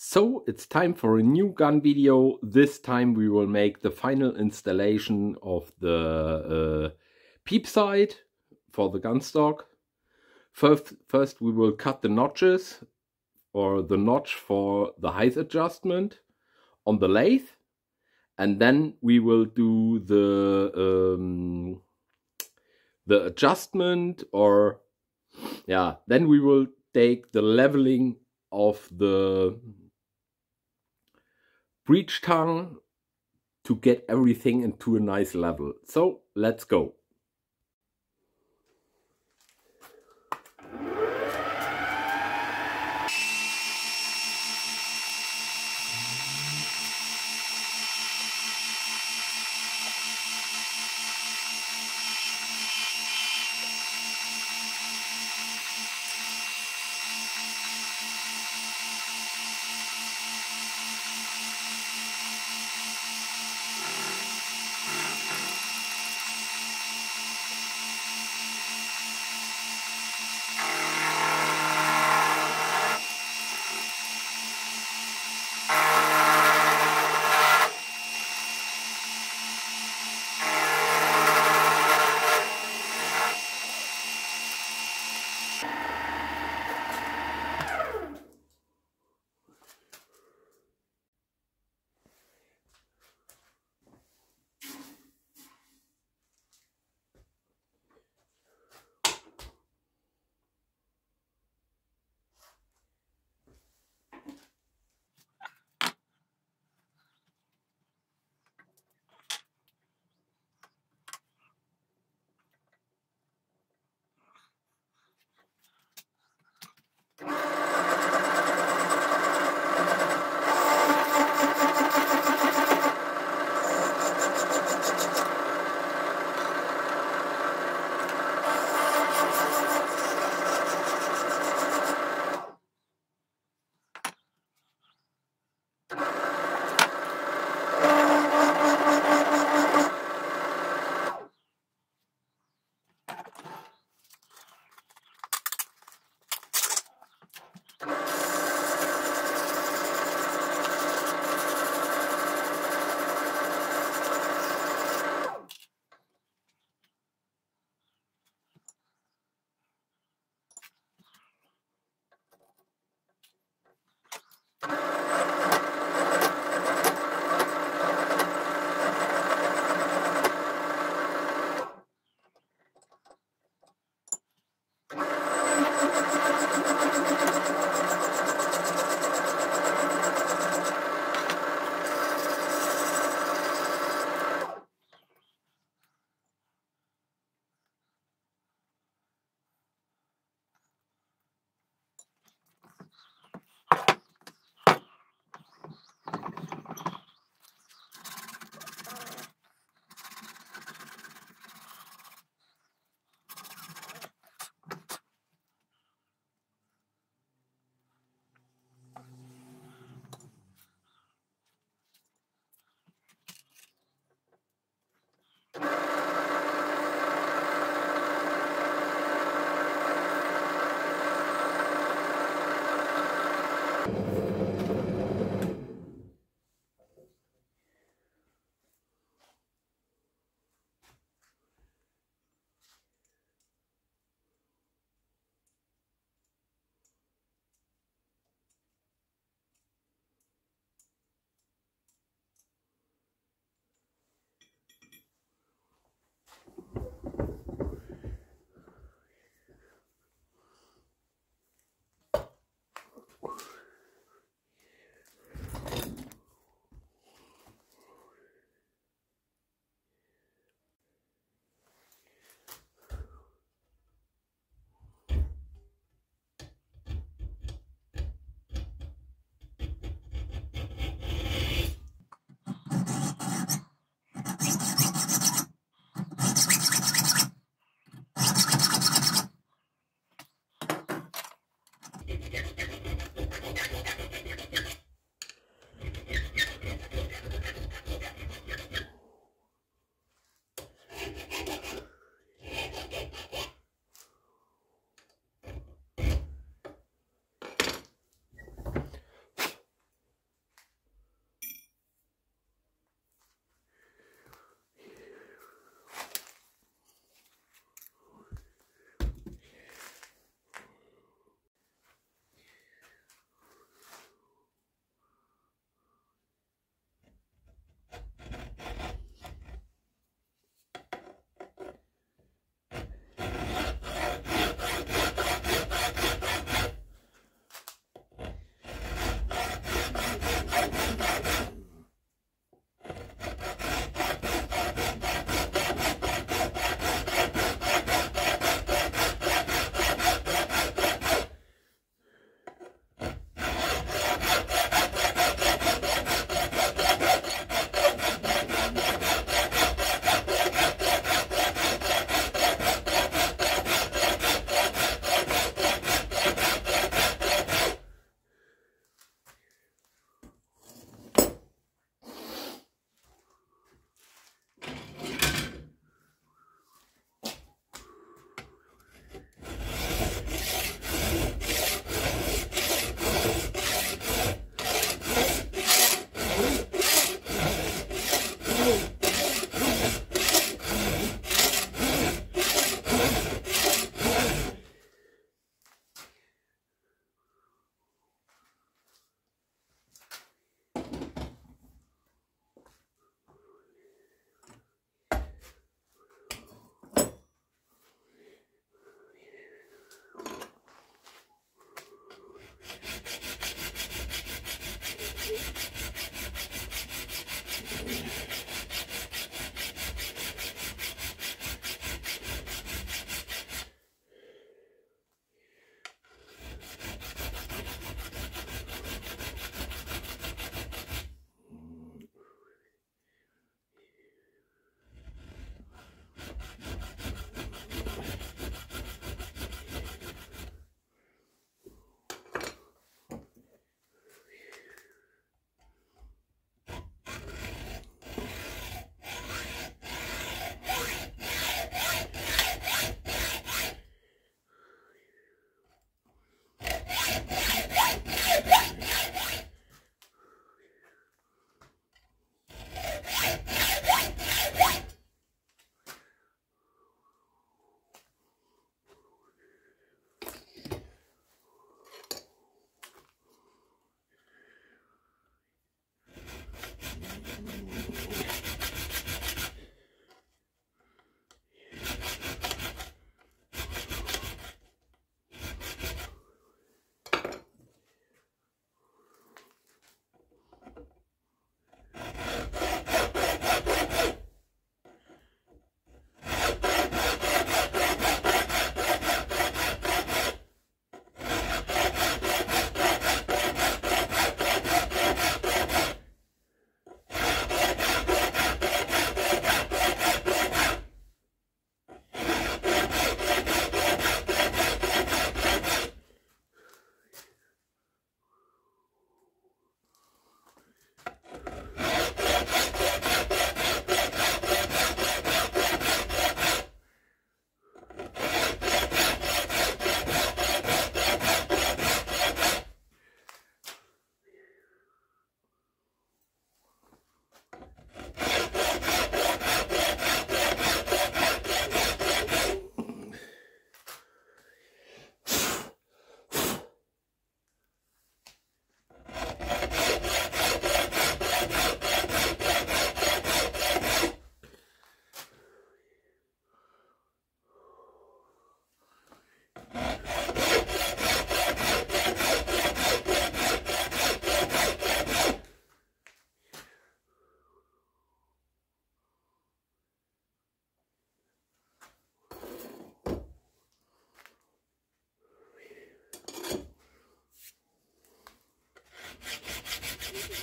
So it's time for a new gun video. This time we will make the final installation of the uh, peep sight for the gun stock. First, first we will cut the notches or the notch for the height adjustment on the lathe and then we will do the um, the adjustment or yeah then we will take the leveling of the breech tongue to get everything into a nice level. So let's go.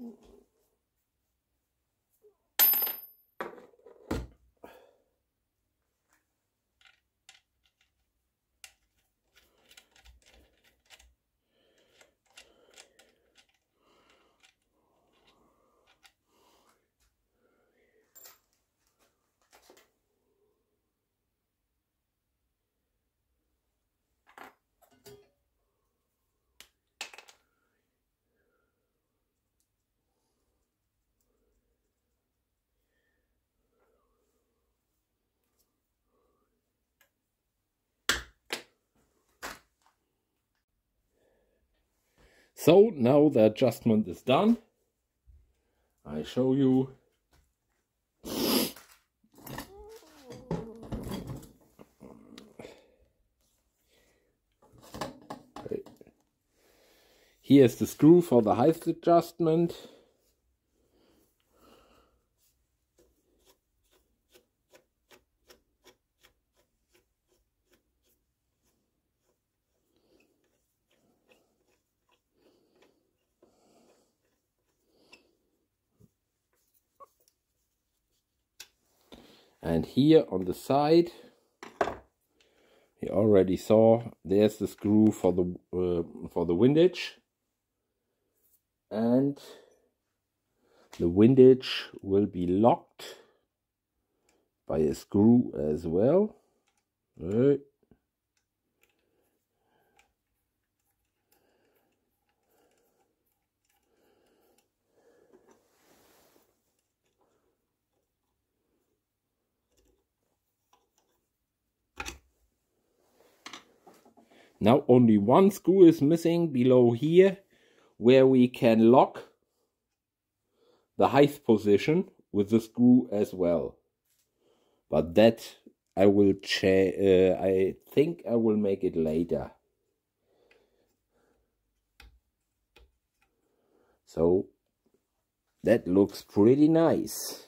Mm-hmm. So now the adjustment is done. I show you. Here's the screw for the height adjustment. and here on the side. You already saw there's the screw for the uh, for the windage. And the windage will be locked by a screw as well. Right. Now only one screw is missing below here where we can lock the height position with the screw as well. But that I will check, uh, I think I will make it later. So that looks pretty nice.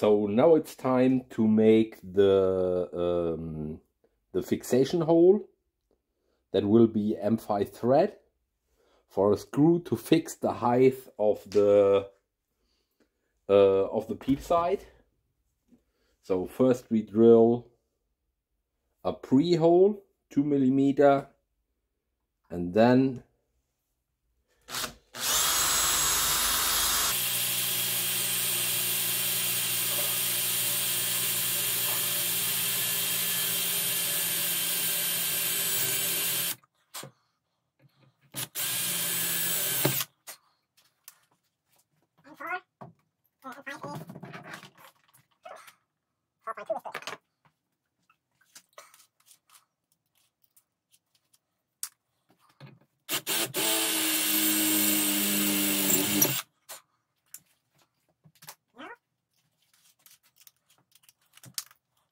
So now it's time to make the um, the fixation hole that will be M5 thread for a screw to fix the height of the uh, of the PEEP sight. So first we drill a pre-hole, two millimeter, and then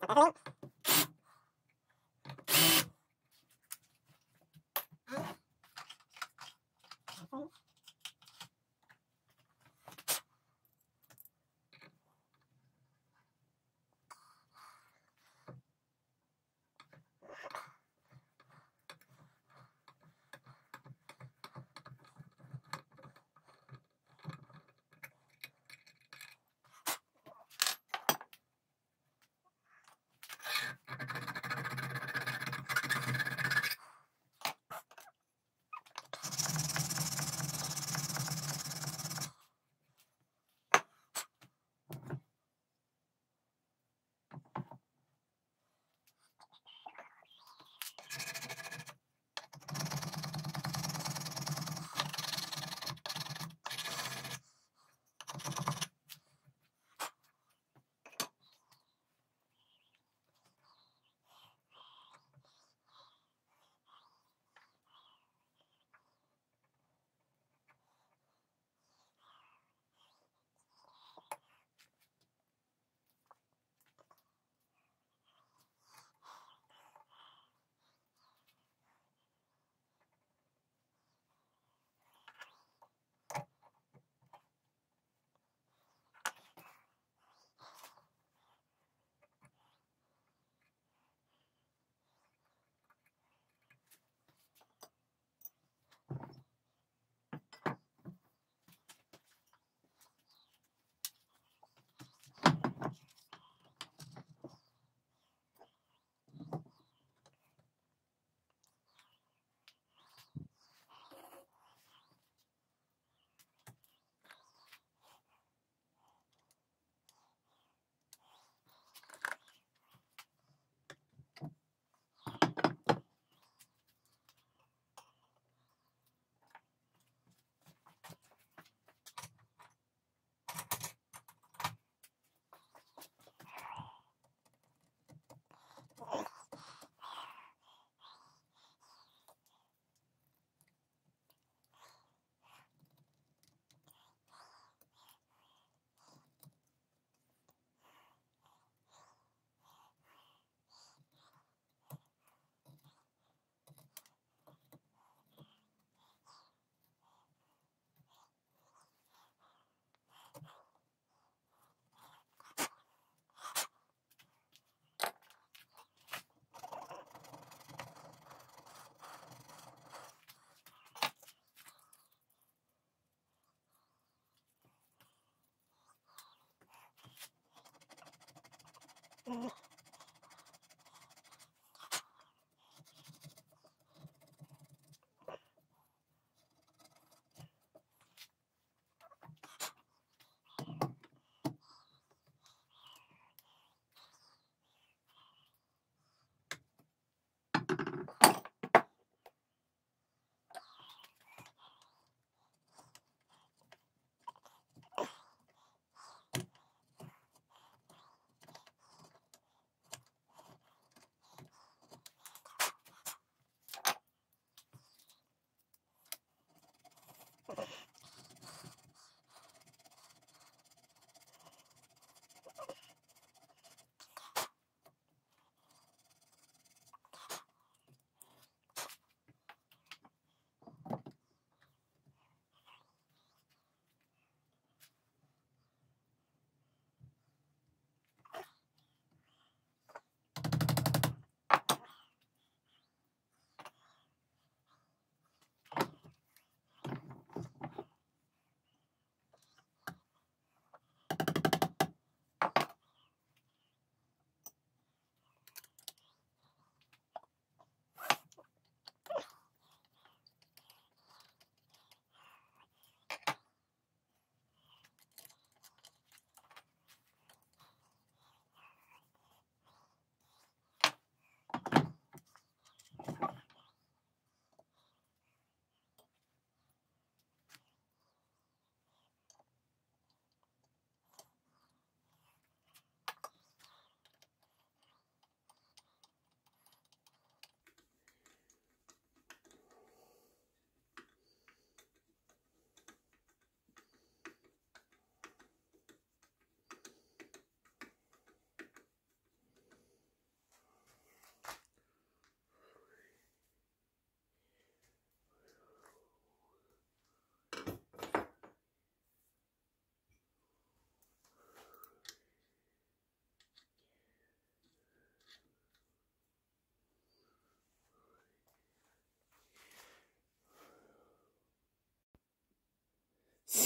Okay.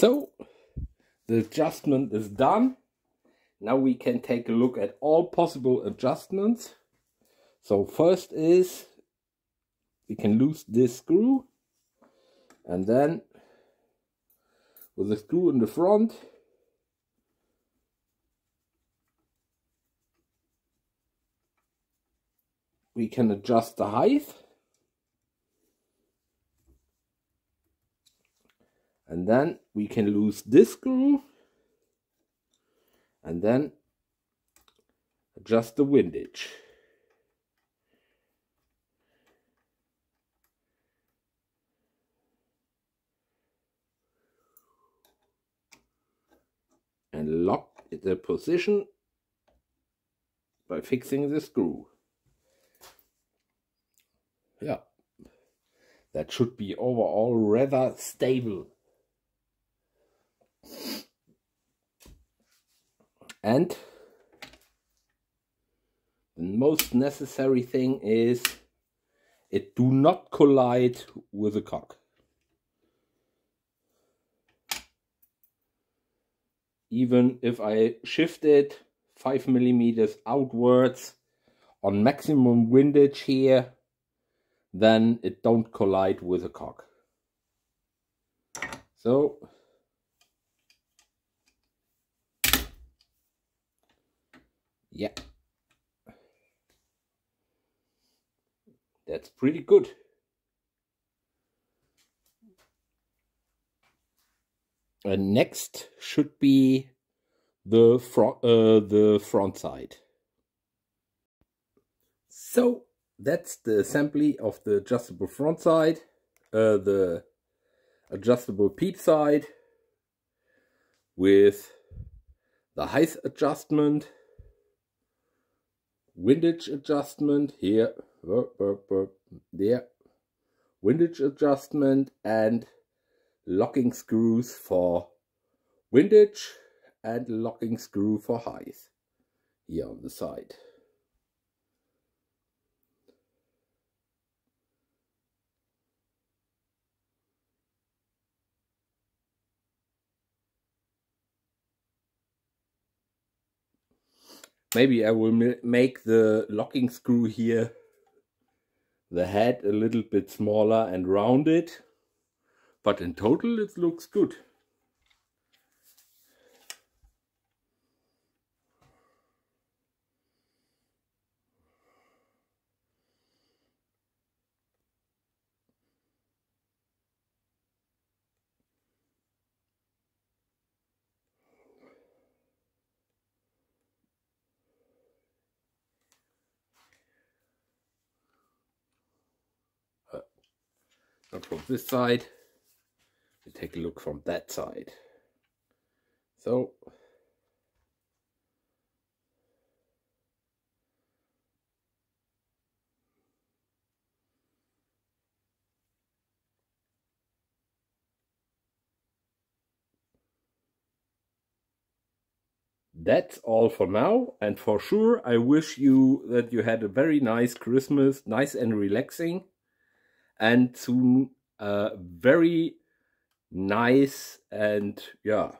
So the adjustment is done. Now we can take a look at all possible adjustments. So first is we can lose this screw and then with the screw in the front we can adjust the height and then we can lose this screw. And then adjust the windage. And lock the position by fixing the screw. Yeah. That should be overall rather stable And the most necessary thing is it do not collide with the cock. Even if I shift it 5 millimeters outwards on maximum windage here, then it don't collide with the cock. So Yeah. That's pretty good. And next should be the front, uh, the front sight. So that's the assembly of the adjustable front sight, uh, the adjustable peep sight with the height adjustment windage adjustment here, there, windage adjustment and locking screws for windage and locking screw for height here on the side. Maybe I will make the locking screw here. The head a little bit smaller and rounded. But in total it looks good not from this side. We take a look from that side. So that's all for now and for sure I wish you that you had a very nice Christmas nice and relaxing and soon a uh, very nice and yeah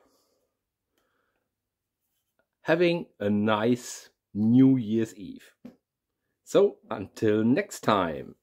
having a nice New Year's Eve. So until next time.